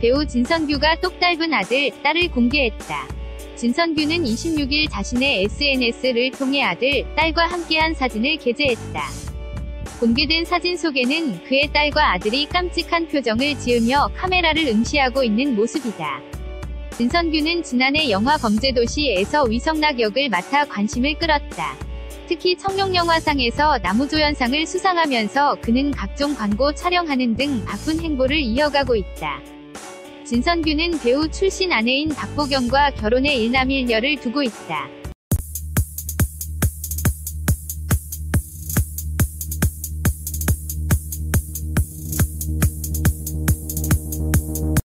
배우 진선규가 똑 닮은 아들, 딸을 공개했다. 진선규는 26일 자신의 SNS를 통해 아들, 딸과 함께한 사진을 게재했다. 공개된 사진 속에는 그의 딸과 아들이 깜찍한 표정을 지으며 카메라를 응시하고 있는 모습이다. 진선규는 지난해 영화 범죄도시에서 위성락 역을 맡아 관심을 끌었다. 특히 청룡영화상에서 나무조연상을 수상하면서 그는 각종 광고 촬영하는 등 바쁜 행보를 이어가고 있다. 진선규는 배우 출신 아내인 박보경과 결혼해 일남일녀를 두고 있다.